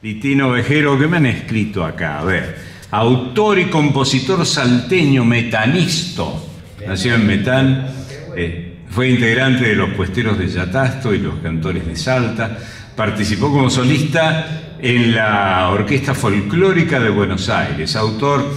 Litino Vejero, ¿qué me han escrito acá? A ver, autor y compositor salteño metanisto, nació en Metán, eh, fue integrante de los puesteros de Yatasto y los cantores de Salta, participó como solista en la Orquesta Folclórica de Buenos Aires, autor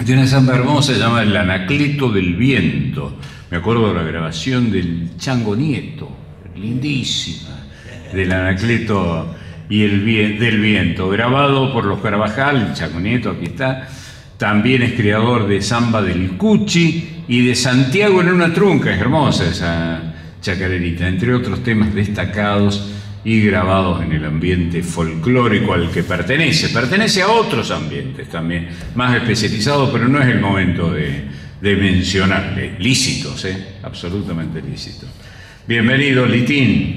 de una samba hermosa llamada El Anacleto del Viento. Me acuerdo de la grabación del Chango Nieto, lindísima, del Anacleto y el del Viento, grabado por los Carvajal, el Chango Nieto, aquí está. También es creador de Samba del Cuchi y de Santiago en una trunca, es hermosa esa chacarerita, entre otros temas destacados y grabados en el ambiente folclórico al que pertenece. Pertenece a otros ambientes también, más especializados, pero no es el momento de, de mencionarle. Lícitos, ¿eh? absolutamente lícitos. Bienvenido, Litín.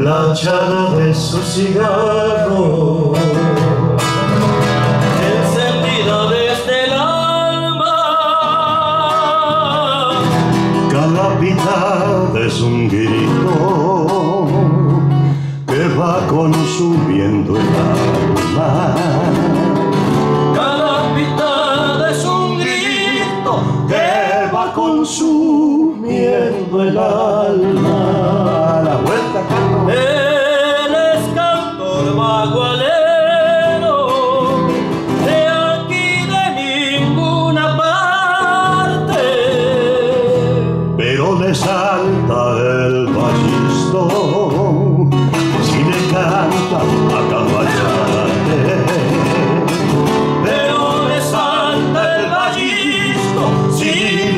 de su cigarro. Encendida desde el alma. Cada pitad es un grito que va consumiendo el alma. Cada pitad es un grito que va consumiendo el alma. magualero de aquí de ninguna parte. Pero le salta el ballistón si le canta a caballate. Pero le salta el ballisto si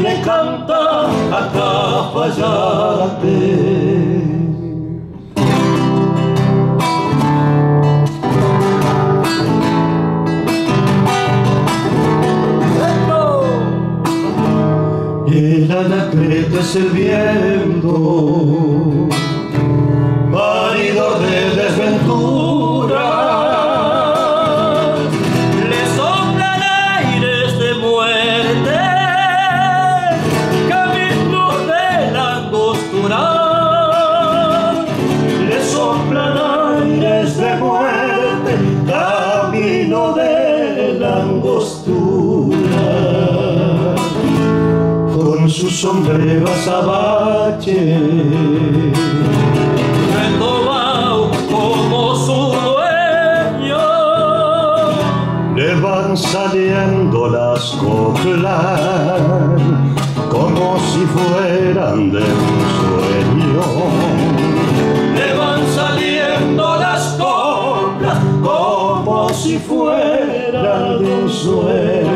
le canta a caballate. El viento, marido de desventura, le soplan aires de muerte, camino de la angostura, le soplan aires de muerte, camino de la angostura sombrero azabache. Retomado como su dueño, le van saliendo las coplas como si fueran de un sueño. Le van saliendo las coplas como si fueran de un sueño.